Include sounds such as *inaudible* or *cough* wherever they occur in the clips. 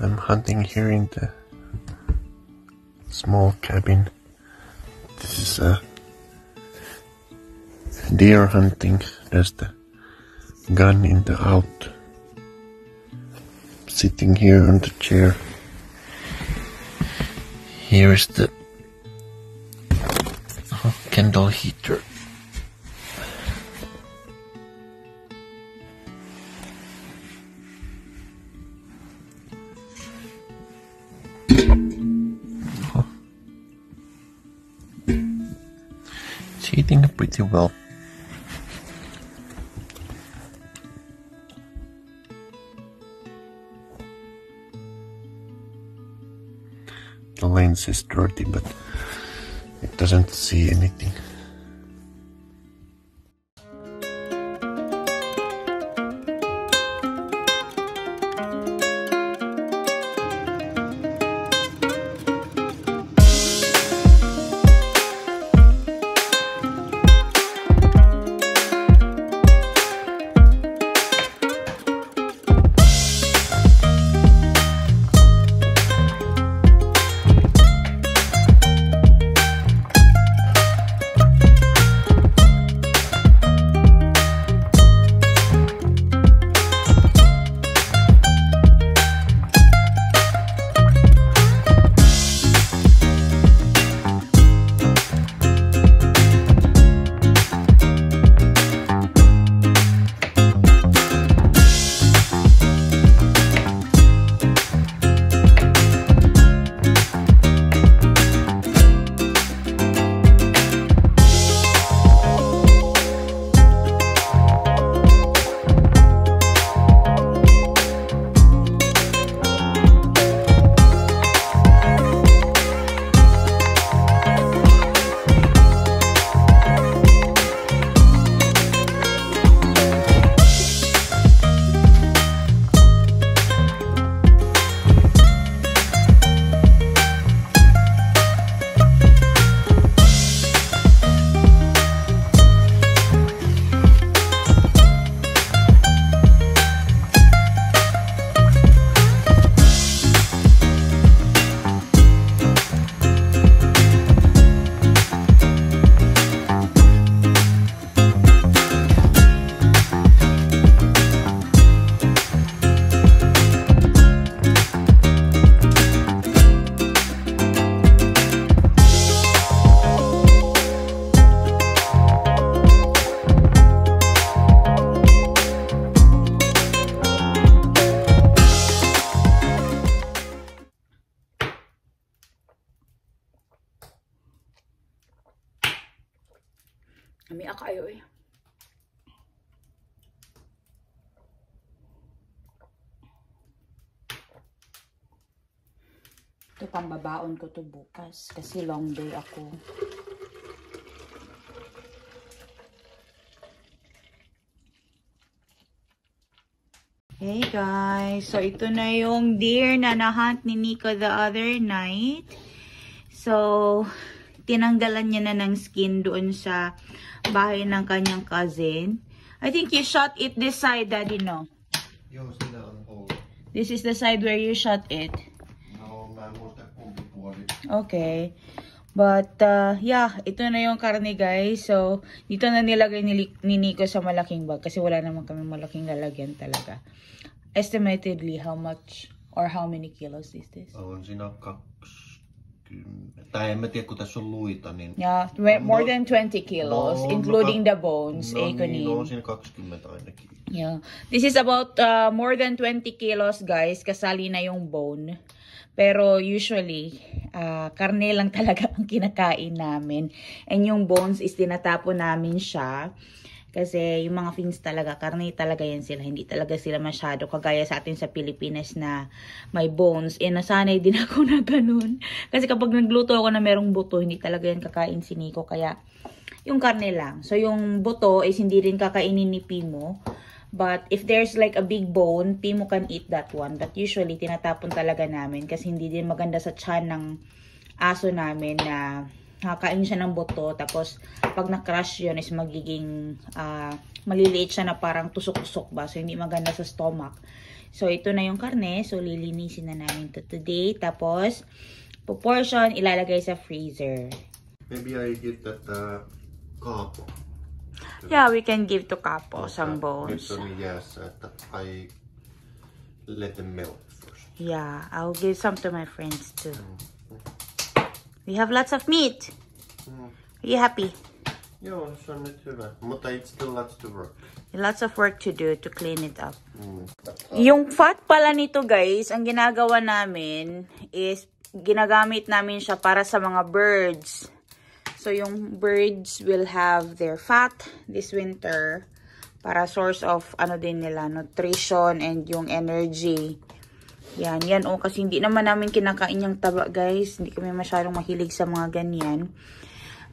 I'm hunting here in the small cabin. This is a deer hunting. There's the gun in the out. Sitting here on the chair. Here is the candle heater. Up pretty well. The lens is dirty, but it doesn't see anything. Ami kayo eh. Ito pambabaon ko to bukas kasi long day ako. Hey guys, so ito na yung deer na nahunt ni Nico the other night. So, tinanggalan niya na ng skin doon sa bahay ng kanyang cousin. I think you shot it this side, Daddy, no? This is the side where you shot it. Okay. But, uh, yeah, ito na yung karne, guys. So, dito na nilagay ni, ni Nico sa malaking bag kasi wala naman kami malaking lalagyan talaga. Estimatedly, how much or how many kilos is this? Siinä 20. Tai en mä tiedä, kun tässä on luita, niin... Yeah, more No, than 20 kilos, no, including no, the bones, No eh, niin, no on siinä 20 ainakin. Yeah. This is about uh, more than 20 kilos, guys. Kasali na yung bone. Pero usually, uh, karne lang talaga ang kinakain namin. And yung bones is tinatapon namin siya. Kasi yung mga fins talaga, karne talaga yan sila. Hindi talaga sila masyado kagaya sa atin sa Pilipinas na may bones. Eh, nasanay din *laughs* ako na ganun. Kasi kapag nagluto ako na merong buto, hindi talaga yan kakain si Nico. Kaya, yung karne lang. So, yung buto is hindi rin kakainin ni Pimo. But if there's like a big bone, Pimo can eat that one. But usually, tinatapon talaga namin kasi hindi din maganda sa tiyan ng aso namin na nakakain siya ng buto. Tapos, pag na-crush yun is magiging ah, maliliit siya na parang tusok-tusok ba. So, hindi maganda sa stomach. So, ito na yung karne. So, lilinisin na namin to today. Tapos, proportion, ilalagay sa freezer. Maybe I give that uh, couple. Yeah, we can give to Kapo some bones. Give to me, yes. Uh, that I let them melt first. Yeah, I'll give some to my friends too. We have lots of meat. Mm. Are you happy? Se on nyt hyvä. Mutta it's still lots to work. Lots of work to do to clean it up. Mm. Yung fat pala nito guys, ang ginagawa namin is ginagamit namin siya para sa mga birds. So yung birds will have their fat this winter para source of ano din nila, nutrition and yung energy. Yan, yan oh, kasi hindi naman namin kinakain yung taba guys. Hindi kami masyadong mahilig sa mga ganyan.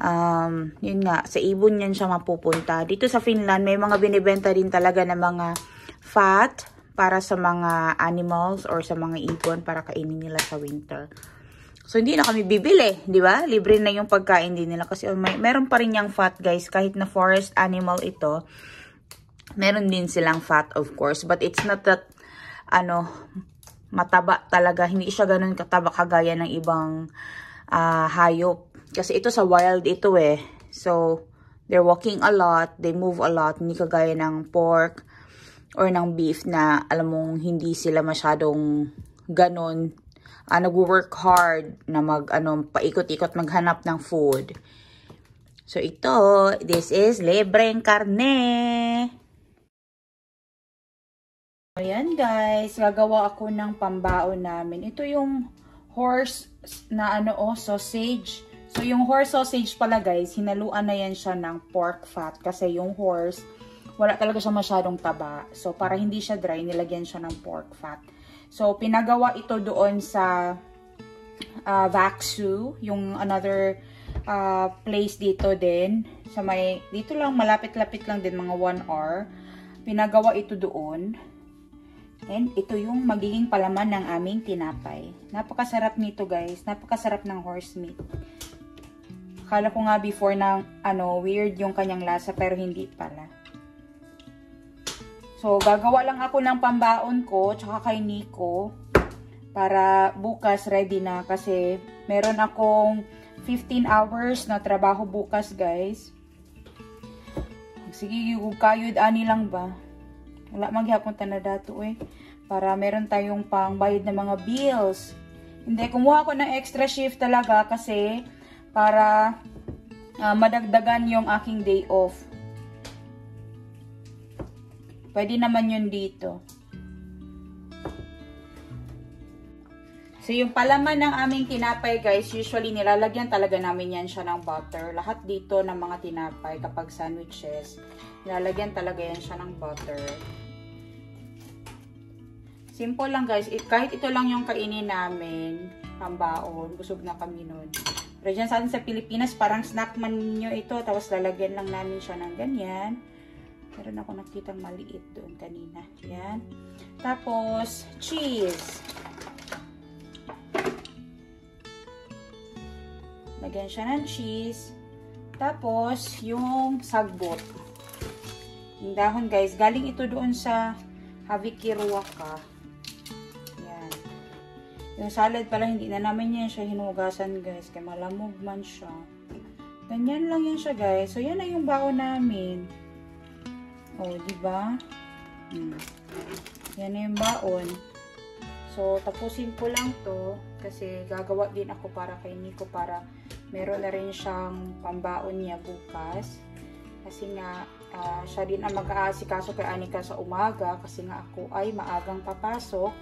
Um, yun nga, sa ibon yan siya mapupunta. Dito sa Finland, may mga binibenta din talaga ng mga fat para sa mga animals or sa mga ibon para kainin nila sa winter. So, hindi na kami bibili, di ba? Libre na yung pagkain din nila kasi may, meron pa rin yung fat guys, kahit na forest animal ito. Meron din silang fat of course, but it's not that ano, mataba talaga. Hindi siya ganun kataba kagaya ng ibang uh, hayop. Kasi ito sa wild ito eh. So, they're walking a lot, they move a lot, hindi kagaya ng pork or ng beef na alam mong hindi sila masyadong ganun. Uh, nag-work hard na mag, ano, paikot-ikot maghanap ng food. So, ito, this is libreng karne. Ayan guys, gagawa ako ng pambaon namin. Ito yung horse na ano oh, sausage. So yung horse sausage pala guys, hinaluan na yan siya ng pork fat kasi yung horse, wala talaga siya masyadong taba. So para hindi siya dry, nilagyan siya ng pork fat. So pinagawa ito doon sa uh, Vaxu, yung another uh, place dito din. Sa may, dito lang, malapit-lapit lang din, mga 1 hour. Pinagawa ito doon. And ito yung magiging palaman ng aming tinapay. Napakasarap nito guys. Napakasarap ng horse meat. Akala ko nga before na ano, weird yung kanyang lasa pero hindi pala. So, gagawa lang ako ng pambaon ko tsaka kay Nico para bukas ready na kasi meron akong 15 hours na trabaho bukas guys. Sige, kayod ani lang ba? Wala maghapon ta na dato eh. Para meron tayong pang bayad ng mga bills. Hindi, kumuha ko ng extra shift talaga kasi para uh, madagdagan yung aking day off. Pwede naman yun dito. So, yung palaman ng aming tinapay, guys, usually nilalagyan talaga namin yan siya ng butter. Lahat dito ng mga tinapay kapag sandwiches, nilalagyan talaga yan siya ng butter. Simple lang, guys. It, kahit ito lang yung kainin namin, pambaon, busog na kami nun. Pero dyan sa atin sa Pilipinas, parang snack man nyo ito, tapos lalagyan lang namin siya ng ganyan. Meron ako nakitang maliit doon kanina. Yan. Tapos, cheese. Lagyan siya ng cheese. Tapos, yung sagbot. Yung dahon, guys. Galing ito doon sa Havikiruaka. Yan. Yung salad pala, hindi na namin yan siya hinugasan, guys. Kaya malamog man siya. Ganyan lang yan siya, guys. So, yan na yung baon namin. O, oh, diba? Hmm. Yan na yung baon. So, tapusin ko lang to kasi gagawa din ako para kay Nico para meron na rin siyang pambaon niya bukas. Kasi nga, uh, siya din ang mag-aasikaso kay Anika sa umaga kasi nga ako ay maagang papasok.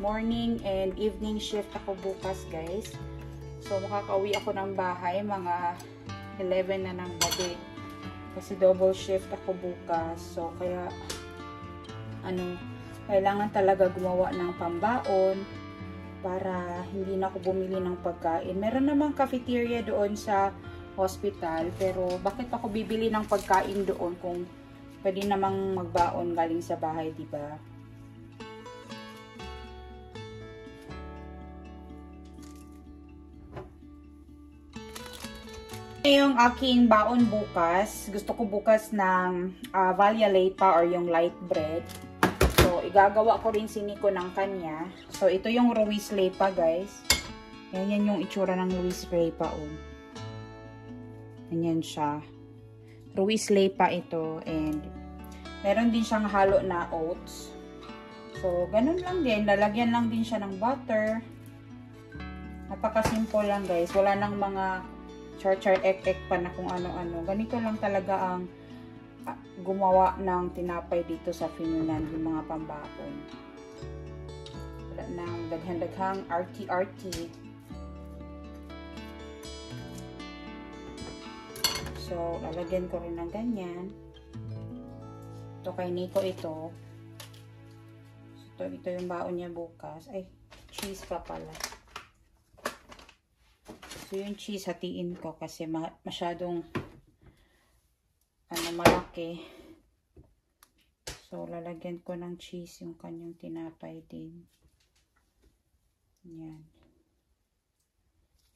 Morning and evening shift ako bukas, guys. So, makakauwi ako ng bahay mga 11 na ng gabi. Kasi double shift ako bukas. So, kaya, ano, kailangan talaga gumawa ng pambaon para hindi na ako bumili ng pagkain. Meron namang cafeteria doon sa hospital, pero bakit ako bibili ng pagkain doon kung pwede namang magbaon galing sa bahay, di ba? yung aking baon bukas. Gusto ko bukas ng uh, Valia Lepa or yung light bread igagawa ko rin si Nico ng kanya. So, ito yung Ruiz Lepa, guys. Yan, yung itsura ng Ruiz Lepa, oh. Ganyan siya. Ruiz Lepa ito. And, meron din siyang halo na oats. So, ganun lang din. Lalagyan lang din siya ng butter. Napaka-simple lang, guys. Wala nang mga char-char ek-ek pa na kung ano-ano. Ganito lang talaga ang gumawa ng tinapay dito sa Finland, yung mga pambaon. Wala nang daghan-daghang RT-RT. So, lalagyan ko rin ng ganyan. Ito kay Nico ito. Ito, ito yung baon niya bukas. Ay, cheese pa pala. So, yung cheese hatiin ko kasi masyadong ano, malaki. So, lalagyan ko ng cheese yung kanyang tinapay din. Yan.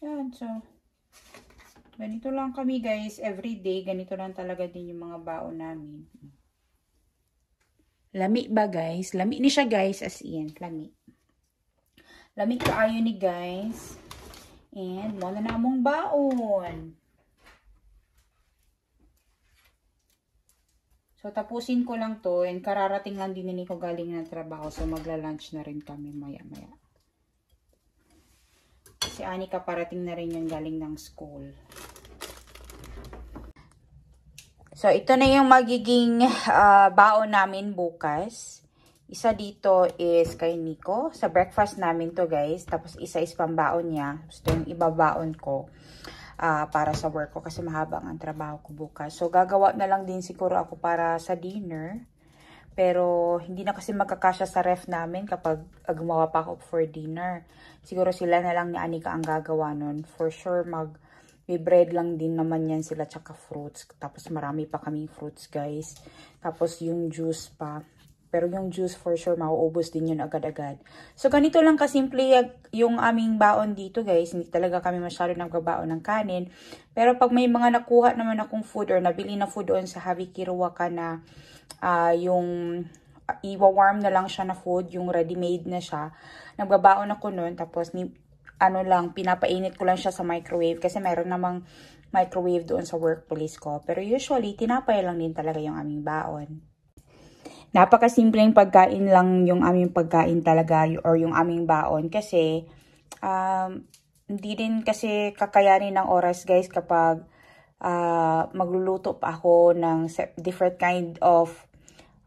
Yan, so, ganito lang kami guys, every day, ganito lang talaga din yung mga baon namin. Lami ba guys? Lami ni siya guys, as in, lami. Lami kaayo ni guys. And, mo na namong baon. So, tapusin ko lang to. And kararating lang din ni ko galing ng trabaho. So, magla-lunch na rin kami maya-maya. Si Anika parating na rin yung galing ng school. So, ito na yung magiging uh, baon namin bukas. Isa dito is kay Nico. Sa breakfast namin to guys. Tapos isa is pambaon niya. Tapos ito yung ibabaon ko uh, para sa work ko kasi mahaba ang trabaho ko bukas. So, gagawa na lang din siguro ako para sa dinner. Pero, hindi na kasi magkakasya sa ref namin kapag uh, gumawa pa ako for dinner. Siguro sila na lang ni Anika ang gagawa nun. For sure, mag may bread lang din naman yan sila tsaka fruits. Tapos marami pa kaming fruits guys. Tapos yung juice pa. Pero yung juice for sure, mauubos din yun agad-agad. So, ganito lang kasimple yung aming baon dito, guys. Hindi talaga kami masyado nagbabaon ng kanin. Pero pag may mga nakuha naman akong food or nabili na food doon sa Havi Kiruwaka na uh, yung uh, iwa-warm na lang siya na food, yung ready-made na siya. Nagbabaon ako noon, tapos ni, ano lang, pinapainit ko lang siya sa microwave kasi meron namang microwave doon sa workplace ko. Pero usually, tinapay lang din talaga yung aming baon. Napakasimpleng pagkain lang yung aming pagkain talaga or yung aming baon. Kasi um, hindi din kasi kakayanin ng oras guys kapag uh, magluluto pa ako ng different kind of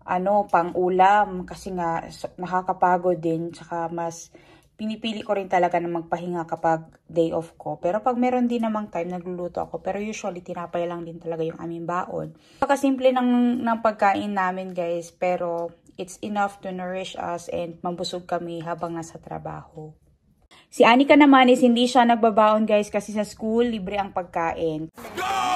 ano pang ulam kasi nga nakakapagod din. Tsaka mas pinipili ko rin talaga na magpahinga kapag day off ko. Pero pag meron din namang time, nagluluto ako. Pero usually, tinapay lang din talaga yung aming baon. Pagkasimple ng, ng pagkain namin, guys. Pero it's enough to nourish us and mabusog kami habang nasa trabaho. Si Anika naman is hindi siya nagbabaon guys kasi sa school libre ang pagkain. Go!